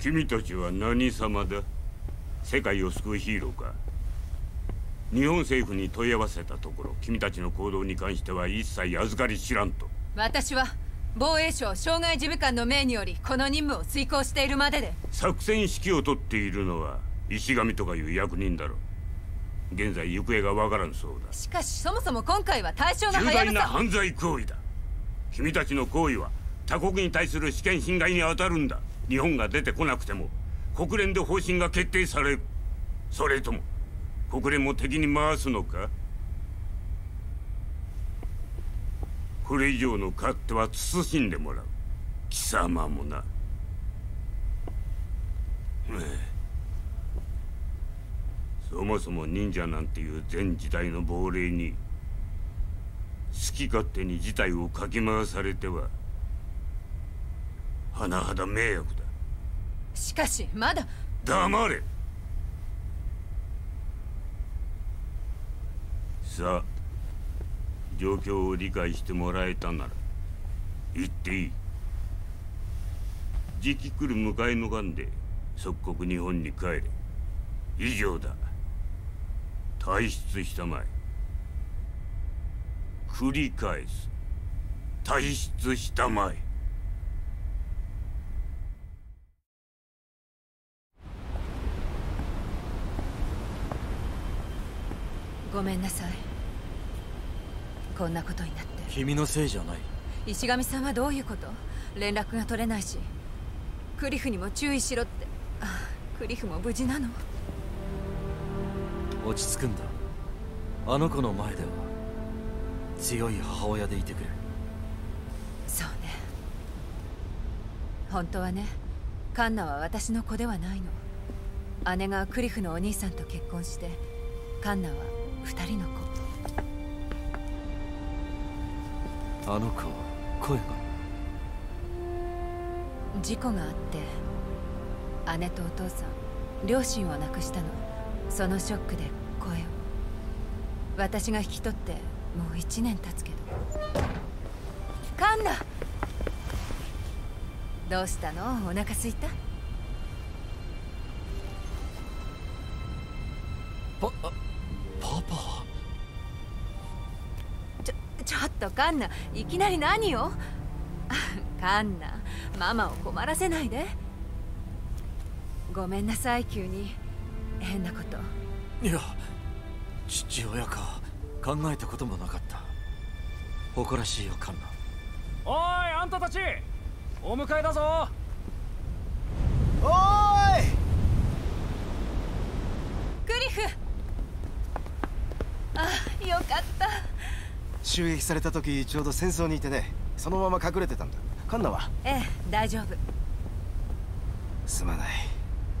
君たちは何様だ？世界を救うヒーローか？日本政府に問い合わせたところ君たちの行動に関しては一切預かり知らんと。私は防衛省障害事務官の命によりこの任務を遂行しているまでで。作戦指揮を取っているのは石神とかいう役人だろう。現在行方がわからんそうだ。しかしそもそも今回は対象が重大な犯罪行為だ。君たちの行為は他国に対する試験侵害に当たるんだ。日本が出てこなくても国連で方針が決定される。それとも国連も敵に回すのか？これ以上の勝手は慎んでもらう。貴様もな。そもそも忍者なんていう全時代の亡霊に好き勝手に事態をかき回されては甚だ迷惑だ。しかしまだ。黙れ。さあ状況を理解してもらえたなら言っていい。時期来る迎えの間で即刻日本に帰れ。以上だ。退出したまえ。繰り返す。退出したまえごめんなさい。こんなことになって。君のせいじゃない。石上さんはどういうこと？連絡が取れないし。クリフにも注意しろって。あクリフも無事なの？落ち着くんだ。あの子の前では。強い母親でいてくれ。そうね。本当はねカンナは私の子ではないの。姉がクリフのお兄さんと結婚してカンナは二人の子。あの子声が。事故があって姉とお父さん両親を亡くしたの。そのショックで声を。私が引き取ってもう一年経つけど。カンナどうしたの？お腹すいた？カンナいきなり何を？あカンナママを困らせないで。ごめんなさい急に。変なこと。いや父親か考えたこともなかった。誇らしいよカンナ。おいあんたたち！お迎えだぞ！おーい！クリフ！あよかった襲撃された時ちょうど戦争にいてねそのまま隠れてたんだ。カンナは。ええ大丈夫。すまない。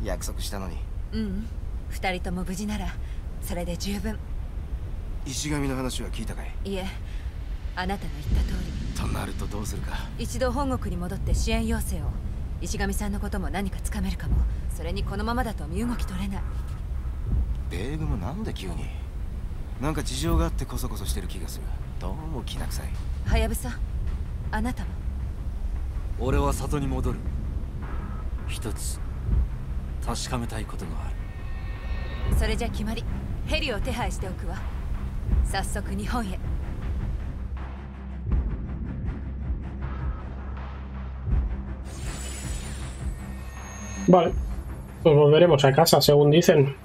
約束したのに。ううん。二人とも無事ならそれで十分。石神の話は聞いたかい？いえあなたの言った通り。となるとどうするか。一度本国に戻って支援要請を。石上さんのことも何かつかめるかも。それにこのままだと身動き取れない。米軍もなんで急に？なんか事情があってこそこそしてる気がするどうもきな臭いはやぶさあなたは俺は里に戻る一つ確かめたいことがあるそれじゃ決まりヘリを手配しておくわ早速日本へ Vale. Pues volveremos a casa, según dicen.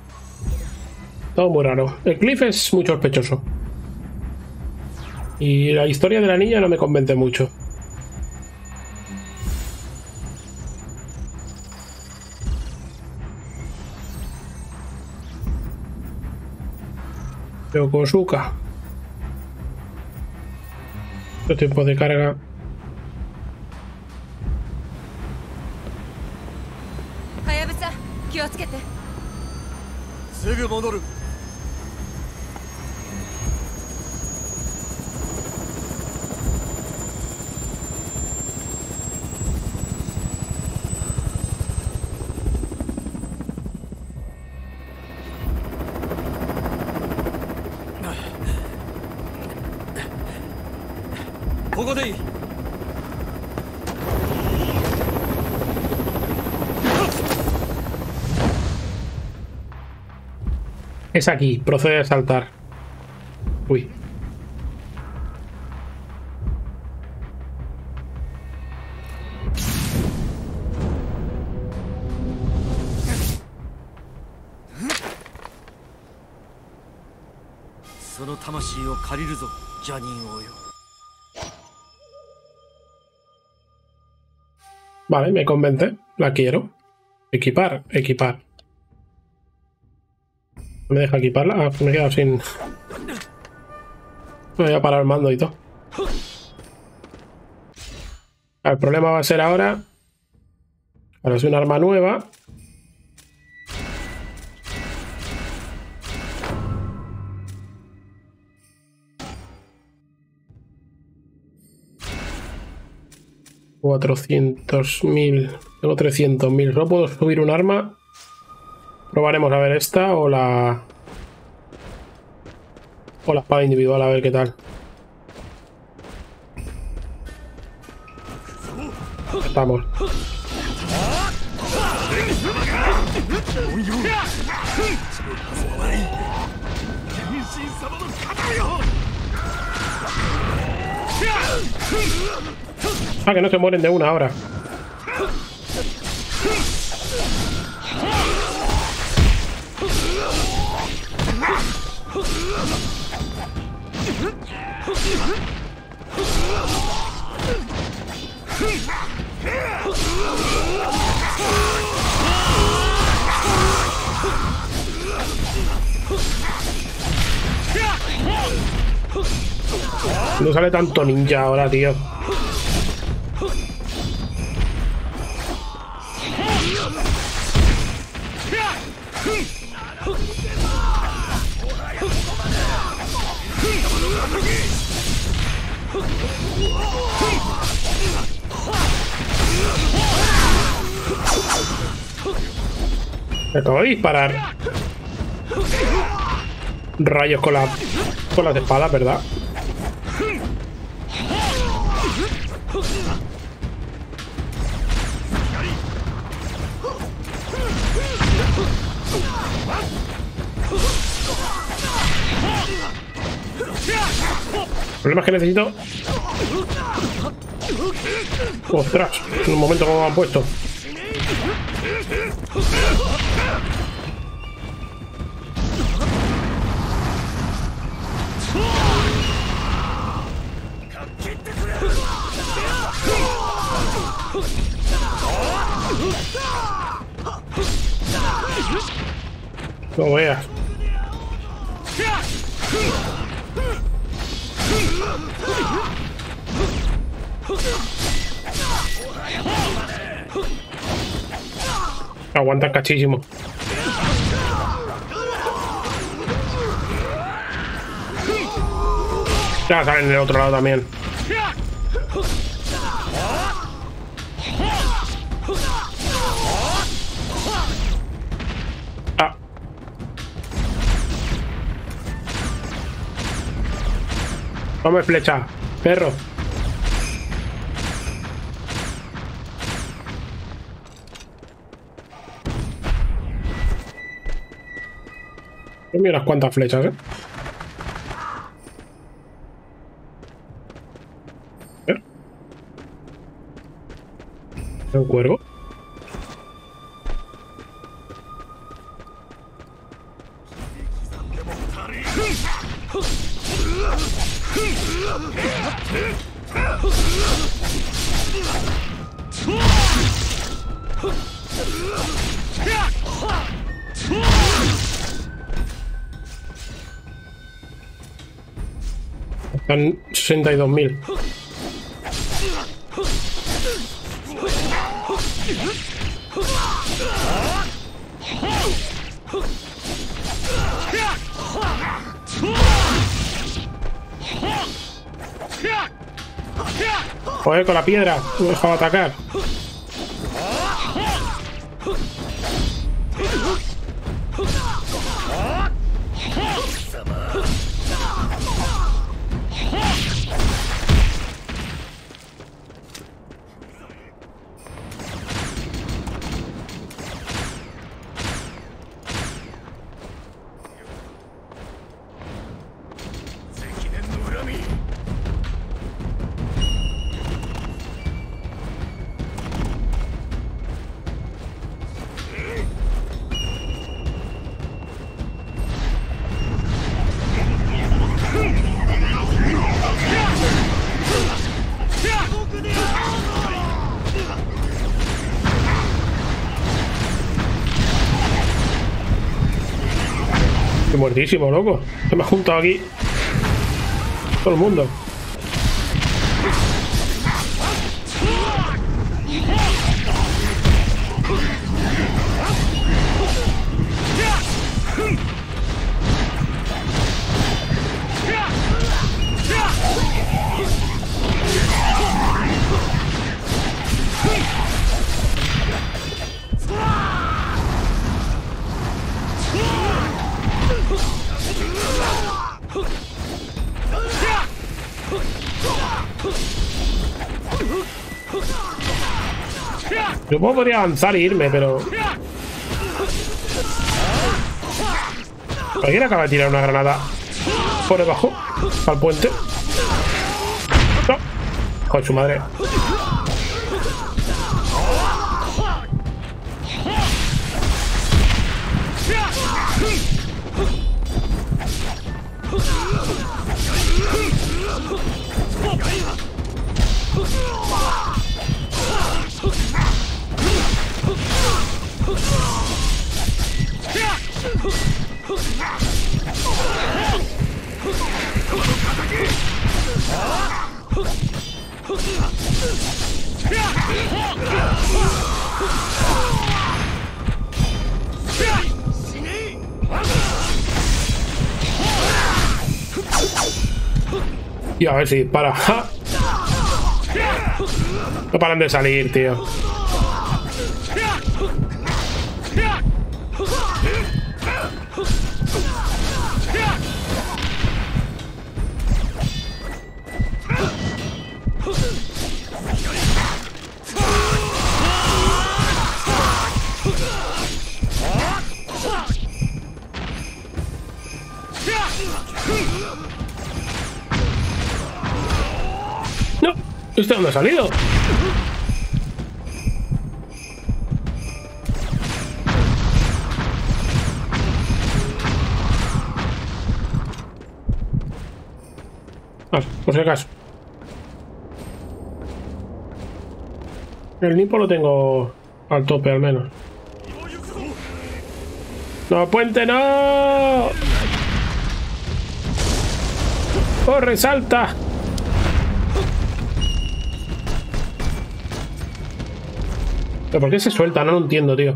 Todo muy raro. El Cliff es muy sospechoso. Y la historia de la niña no me convence mucho. Yokosuka. El tiempo de carga. Es aquí, procede a saltar. Uy. Vale, me convence. La quiero. Equipar, equipar. ¿Me deja equiparla? Ah, me he quedado sin... Me voy a parar el mando y todo. El problema va a ser ahora... Ahora es un arma nueva. ¿400.000? Tengo 300.000. ¿No puedo subir un arma? Probaremos a ver esta o la... O la espada individual, a ver qué tal. Estamos. Ah, que no se mueren de una ahora. No sale tanto ninja ahora, tío. Me acabo de disparar rayos con, la, con las espadas, ¿verdad? Problema es que necesito... ¡Ostras! En un momento como me han puesto. No veas. Aguanta cachísimo. Ya salen del otro lado también. Tome flecha, perro. Mira unas cuantas flechas, ¿eh? ¿Eh? ¿Un cuervo? 62.000. Joder, con la piedra. No dejado atacar. Muertísimo, loco. Se me ha juntado aquí todo el mundo. Yo podría avanzar e irme, pero... ¿Alguien acaba de tirar una granada por debajo? Al puente. No. Joder, su madre. Y a ver si para. No paran de salir, tío. Dónde ha salido? Por si acaso. El limpo lo tengo al tope al menos. ¡No, puente, no! ¡Corre, salta! ¿Pero por qué se suelta? No lo entiendo, tío.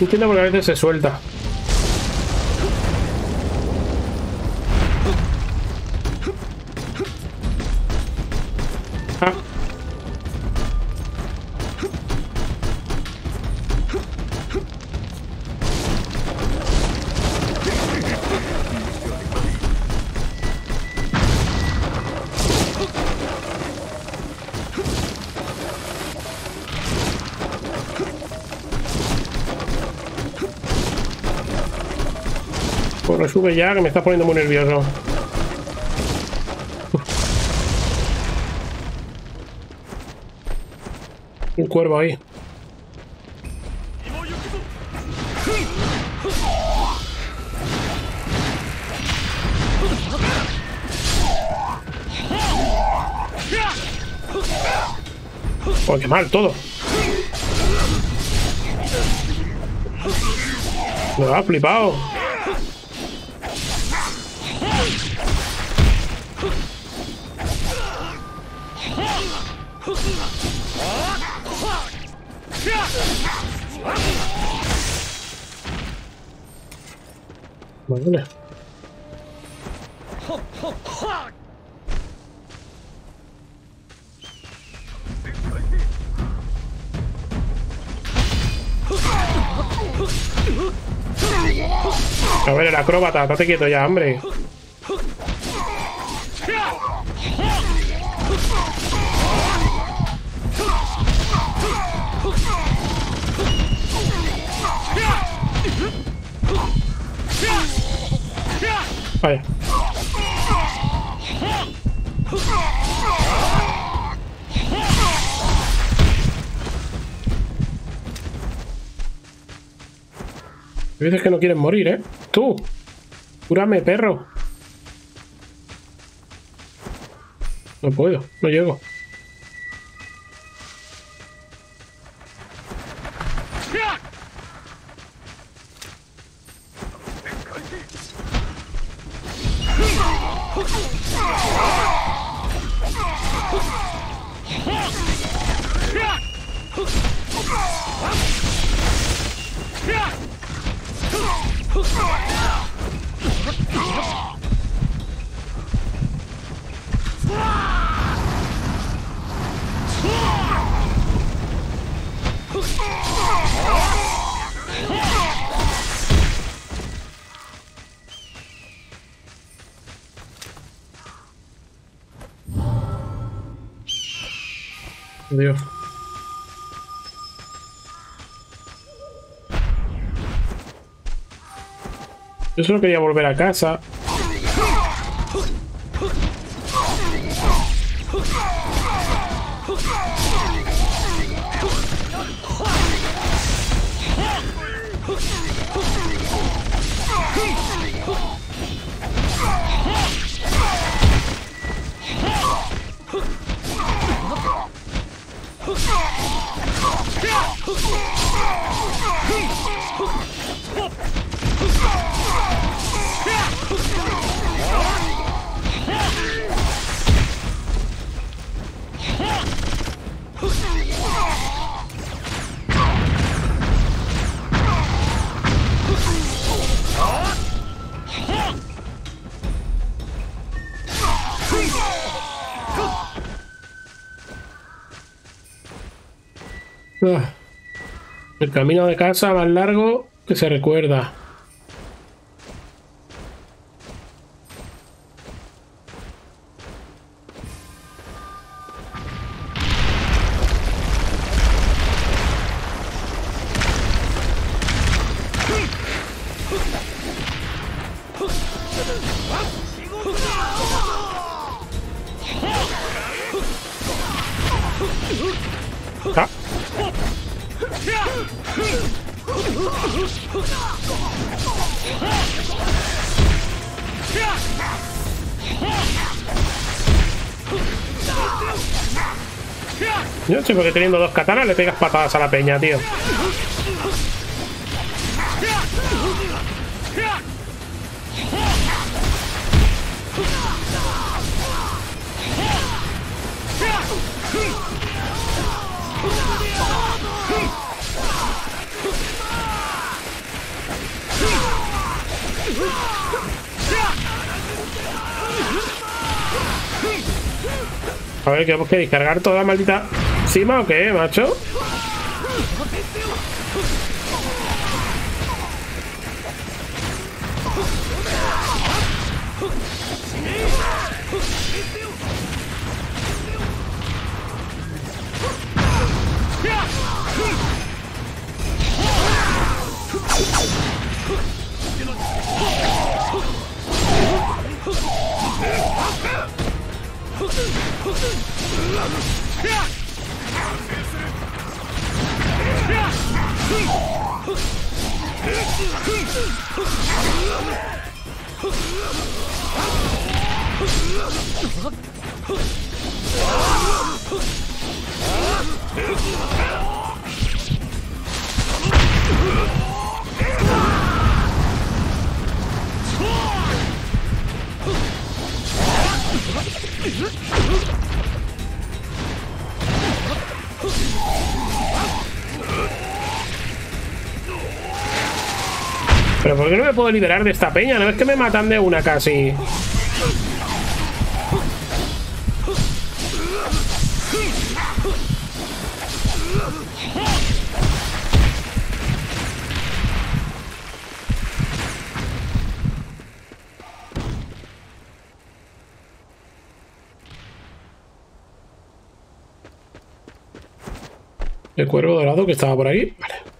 Entiendo por qué a veces se suelta. Ah. Corre, sube ya, que me estás poniendo muy nervioso. Un cuervo ahí. Oh, qué mal todo. Me ha flipado. Vale. A ver, el acróbata, estate quieto ya, hombre. Vaya. Que no quieren morir, ¿eh? Tú. Cúrame, perro. No puedo, no llego. Yo solo quería volver a casa. El camino de casa más largo que se recuerda. Yo por qué teniendo dos katanas le pegas patadas a la peña, tío. A ver, ¿queremos que descargar toda la maldita cima o qué, macho? Por qué no me puedo liberar de esta peña? ¿No es que me matan de una casi? El cuervo dorado que estaba por ahí. Vale.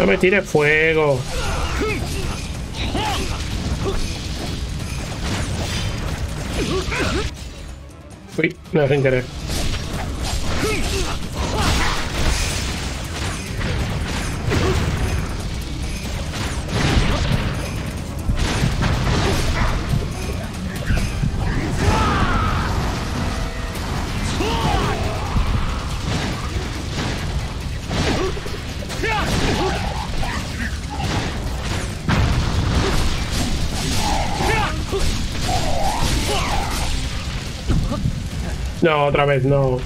No me tire fuego. Uy, me sin querer. No, otra vez no.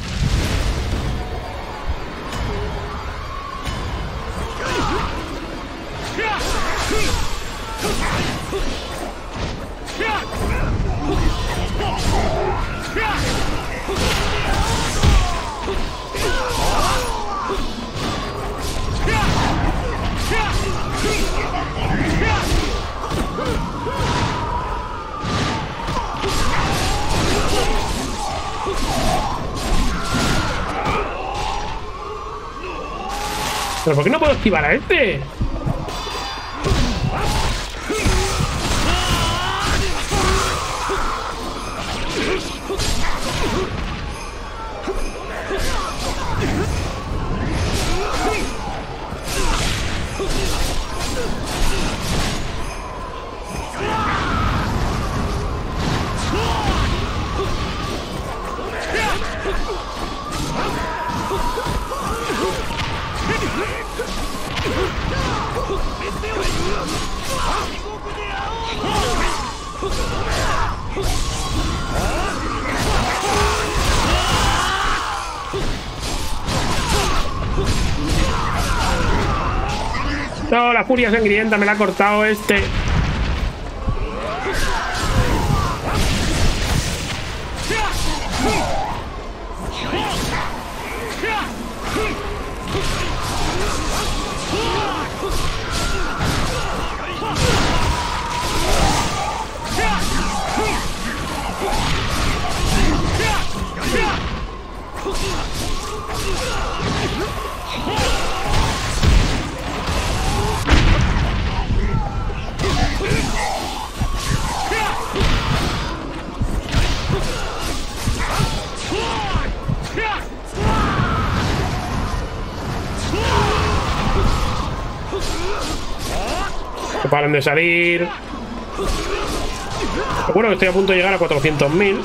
¿Pero por qué no puedo esquivar a este? Furia sangrienta me la ha cortado este. Que paren de salir. Bueno, estoy a punto de llegar a 400.000.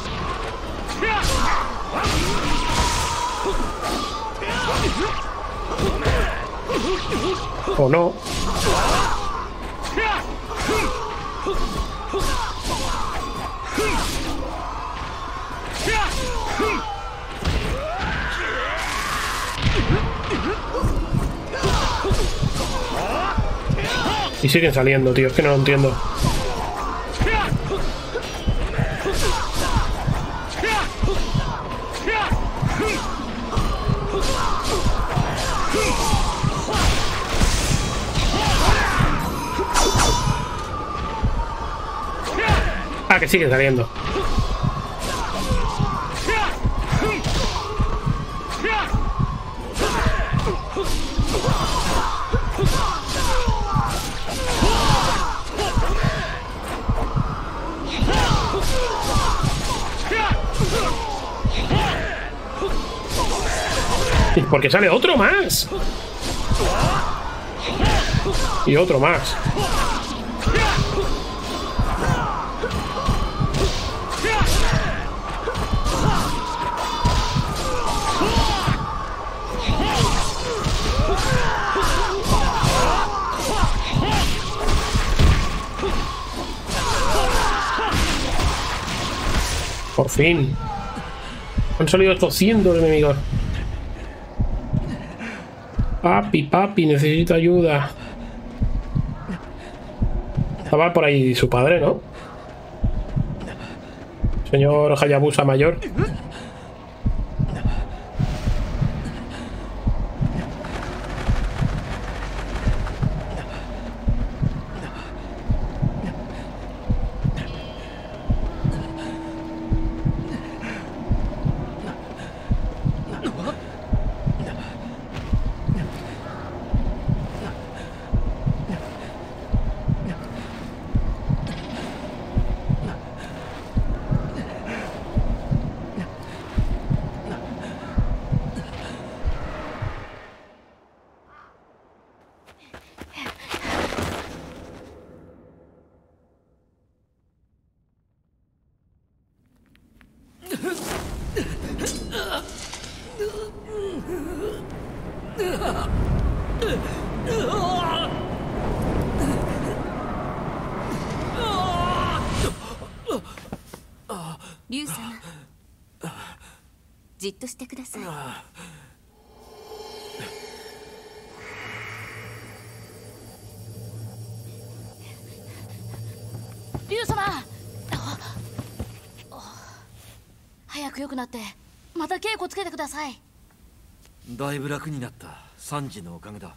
O no. Y siguen saliendo, tío. Es que no lo entiendo. Ah, que siguen saliendo. porque sale otro más. Y otro más. Por fin. Han salido 800 enemigos. Papi, papi, necesito ayuda. Estaba por ahí su padre, ¿no? Señor Hayabusa mayor. 竜様じっとしてください。竜様早く良くなってまた稽古つけてください。だいぶ楽になった。サンジのおかげだ。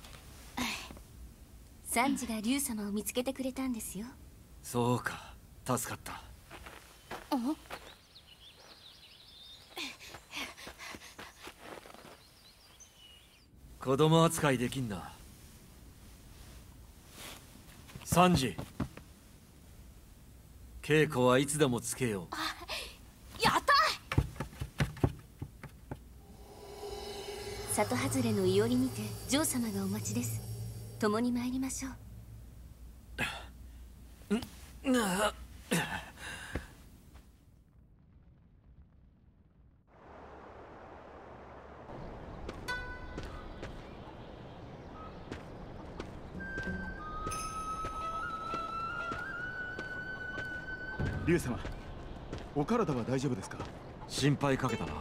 サンジが竜様を見つけてくれたんですよ。そうか。助かった。子供扱いできんな。サンジ。稽古はいつでもつけよう。やった里外れのいおりにてジョー様がお待ちです。共に参りましょう。竜様お体は大丈夫ですか？心配かけたな。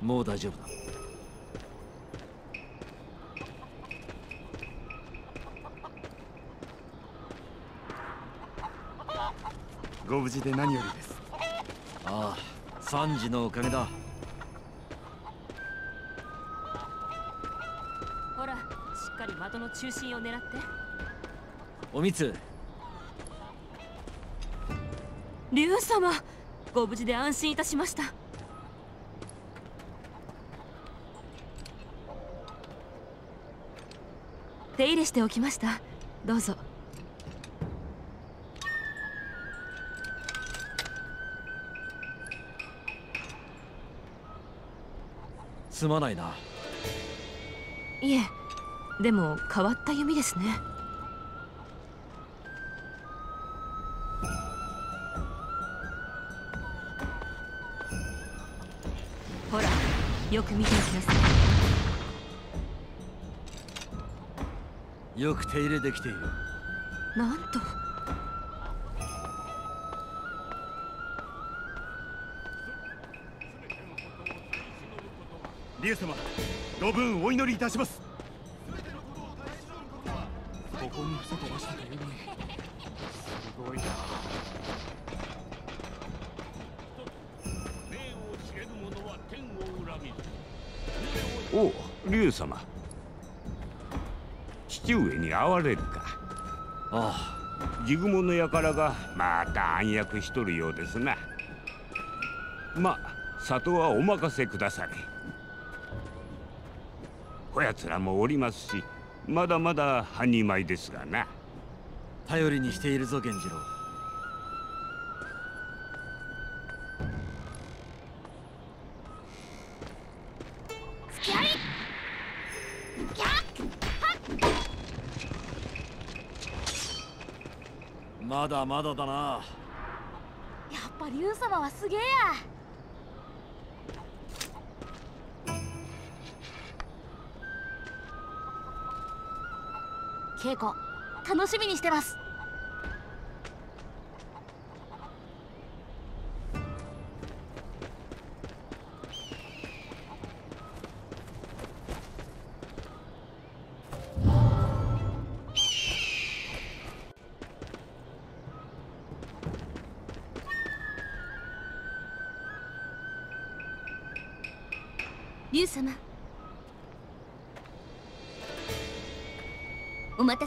もう大丈夫だご無事で何よりです。ああサンジのおかげだ。ほらしっかり的の中心を狙って。おみつ。竜様ご無事で安心いたしました。手入れしておきました。どうぞすまないな。いえでも変わった弓ですね。ほらよく見ておきなさい。よく手入れできている。なんと竜様ご分お祈りいたします。ここに伏せてましたというのにす。ごいな。おう竜様。父上に会われるか。あジグモの輩がまた暗躍しとるようですな。まあ里はお任せくだされこやつらもおりますしまだまだ半人前ですがな。あ頼りにしているぞ源次郎。まだまだだな。やっぱ竜様はすげえや稽古楽しみにしてます。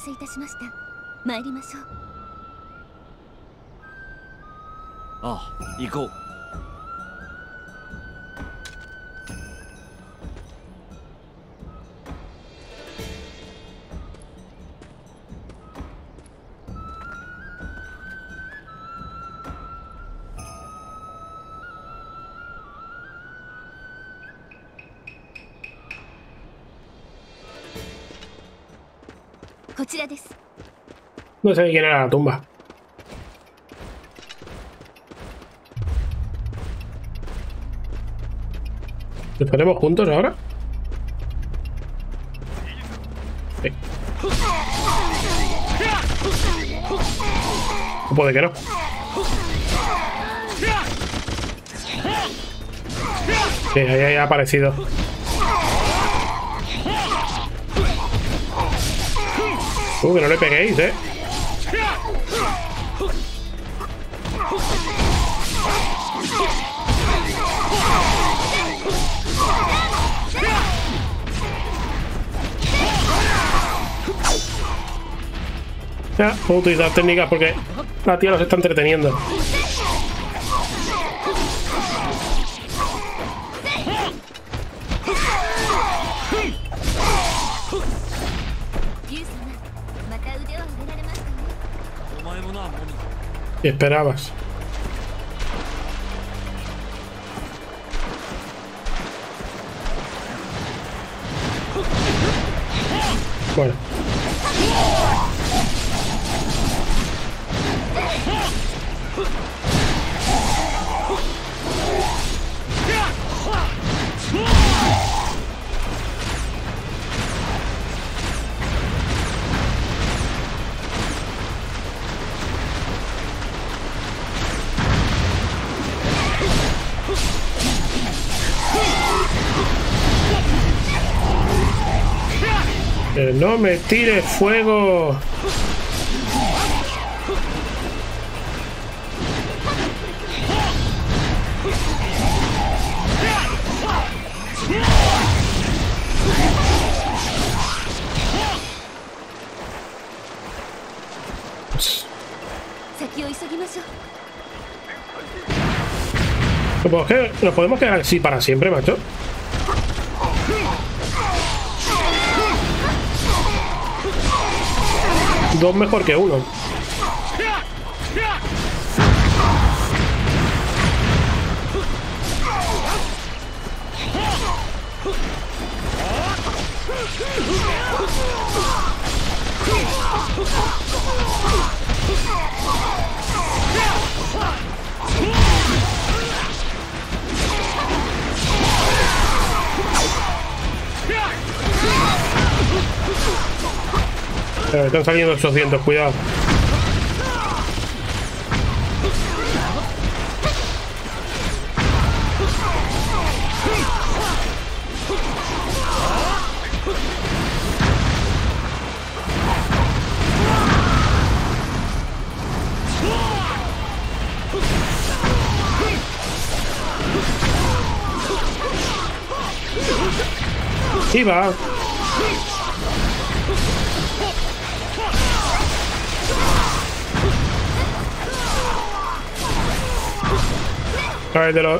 せいたしました。参りましょう。ああ行こう。No sé quién era la tumba. ¿Estaremos juntos ahora? Sí. O puede que no. Sí, ahí ha aparecido. Uh, que no le peguéis, eh. Ya, puedo utilizar técnicas porque la tía los está entreteniendo. Esperabas. Pues no me tires fuego. Pues, ¿Nos podemos quedar así para siempre, macho? Dos mejor que uno. Eh, están saliendo 800, cuidado. Y va. No, el de.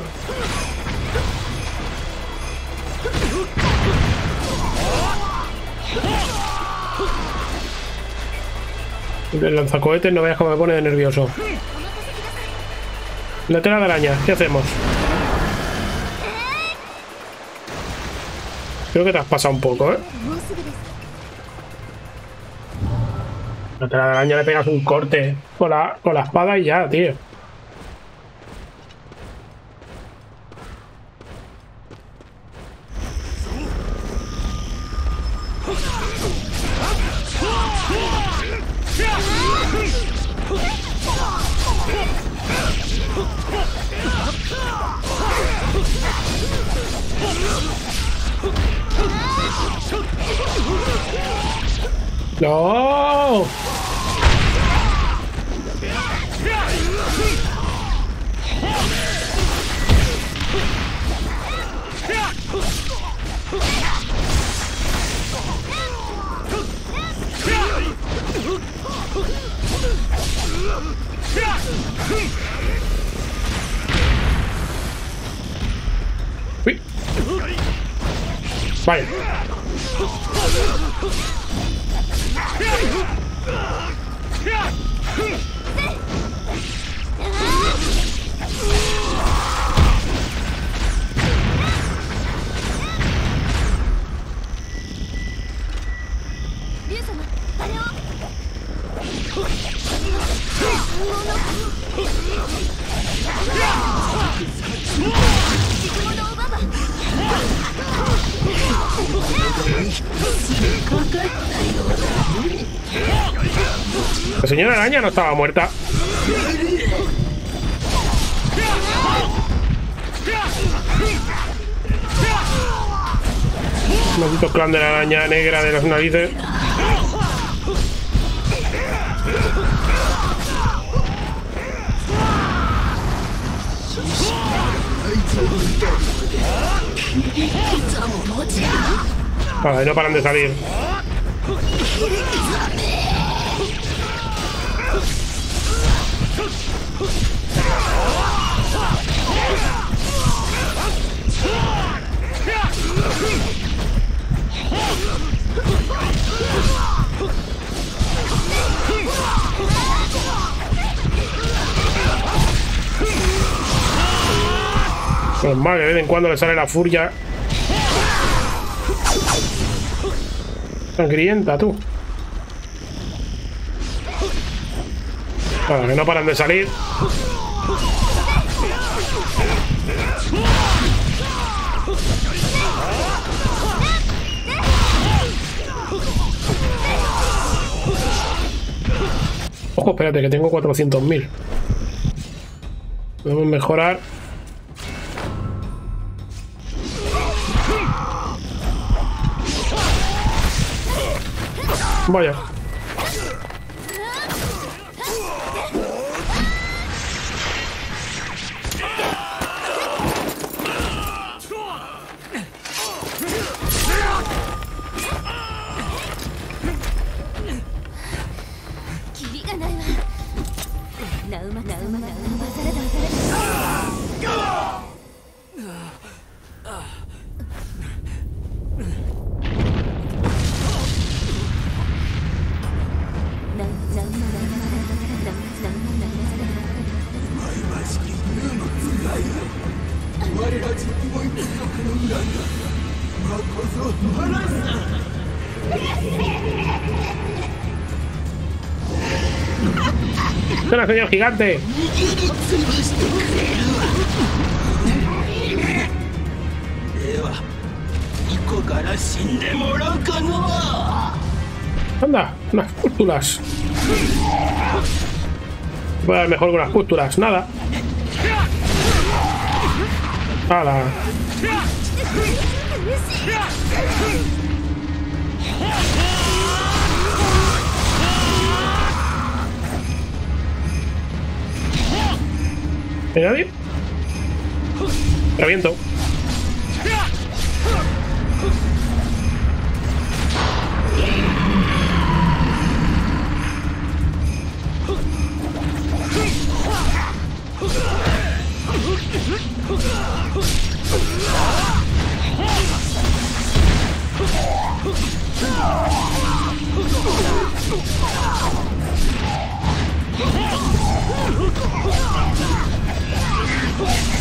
El lanzacohetes, no veas cómo me pone de nervioso. La tela de araña, ¿qué hacemos? Creo que te has pasado un poco, ¿eh? La tela de araña le pegas un corte con la, con la espada y ya, tío. No! Wait. Fire. 分かっ。たようだ La señora araña no estaba muerta. Maldito clan de la araña negra de las narices. Vale, no paran de salir. Normal, de vez en cuando le sale la furia. Sangrienta, tú. Que no paran de salir. Ojo, espérate, que tengo 400.000. Podemos mejorar. Vaya. ¡Espera, señor gigante! Anda, unas pústulas. Voy a dar mejor con las pústulas, nada. Nada. ¿Hay nadie? Reviento.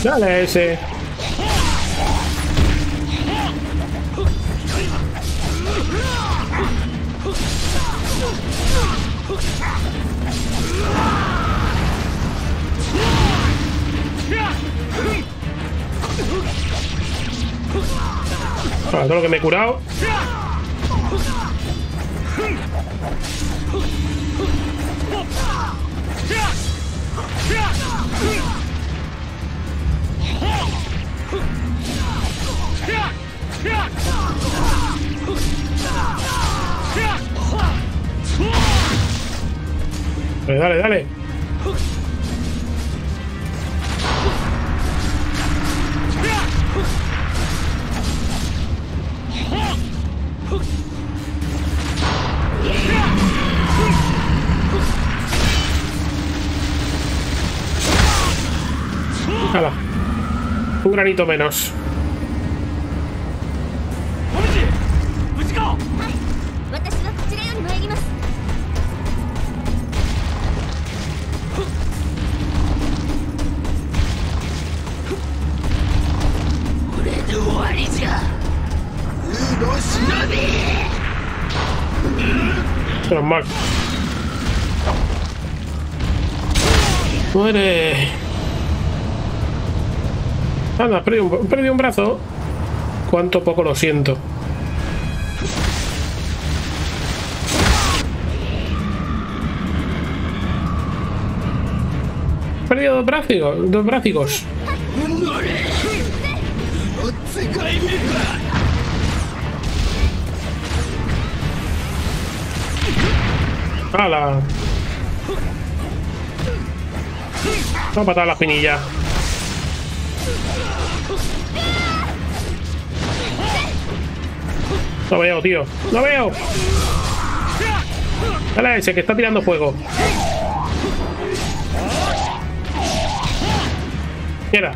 Dale ese. Para todo lo que me he curado. Dale, dale, dale. Un granito menos. Muere. Anda, perdido un, perdido un brazo. Cuánto poco lo siento. Perdido dos brazos. Dos brazos. ¡Hala! Vamos a patar la espinilla. No veo, tío. No veo. Dale a ese que está tirando fuego. Mira.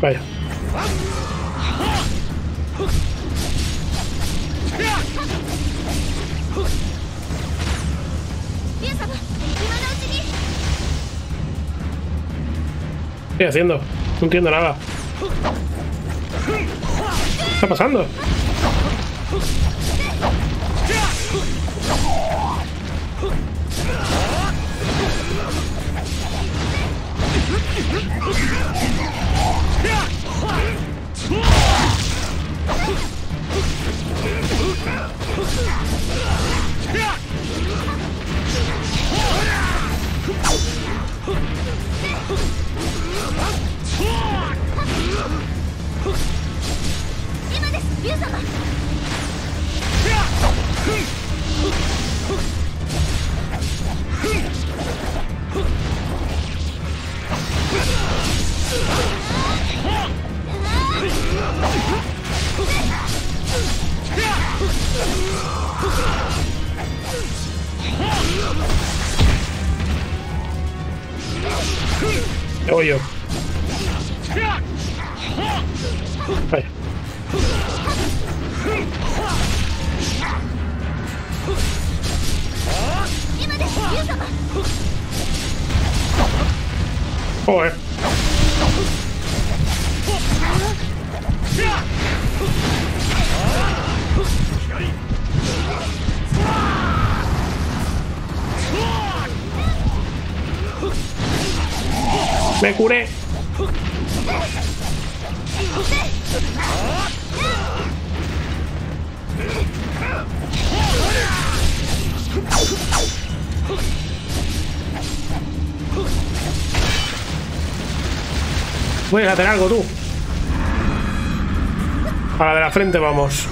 Vaya. ¿Qué estoy haciendo? No entiendo nada. ¿Qué está pasando? Me voy yo. Vaya. A hacer algo tú. A la de la frente vamos.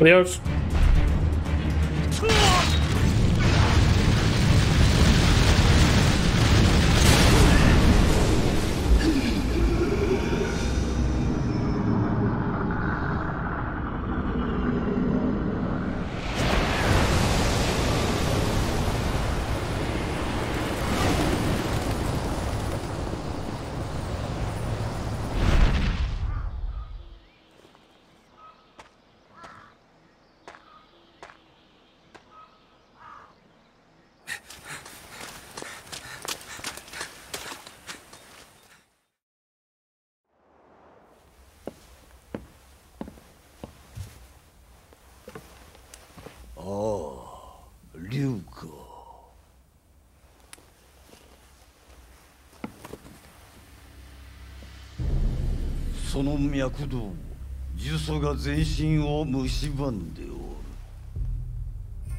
Adiós.「の脈動呪詛が全身を蝕んでお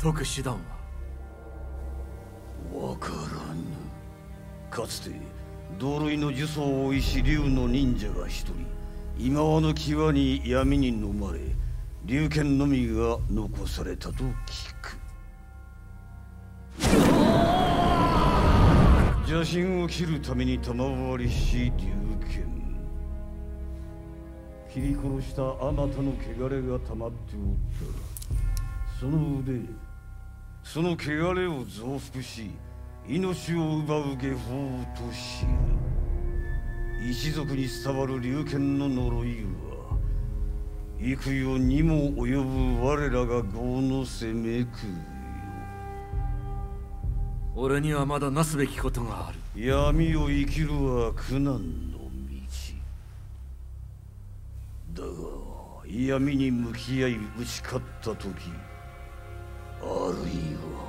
解く手段はる。わからぬ。かつて同類の呪詛を追いし竜の忍者が一人。今和の際に闇に飲まれ龍剣のみが残されたと聞く。邪神を切るために賜りし龍剣切り殺したあなたの汚れが溜まっておったその腕その汚れを増幅し命を奪う下法と知る一族に伝わる龍剣の呪いは幾世にも及ぶ我らが業の攻めく俺にはまだなすべきことがある。闇を生きるは苦難だが闇に向き合い打ち勝った時あるいは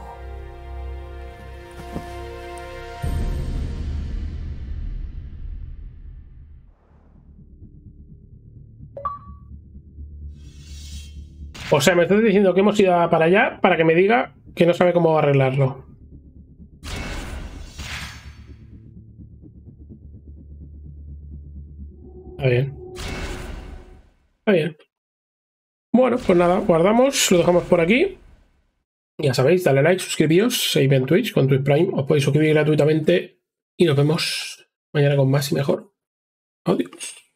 O sea, me estás diciendo que hemos ido para allá para que me diga que no sabe cómo arreglarlo. Está bien. Bien. Bueno, pues nada, guardamos, lo dejamos por aquí. Ya sabéis, dale like, suscribíos, seguidme en Twitch con Twitch Prime, os podéis suscribir gratuitamente y nos vemos mañana con más y mejor. Adiós.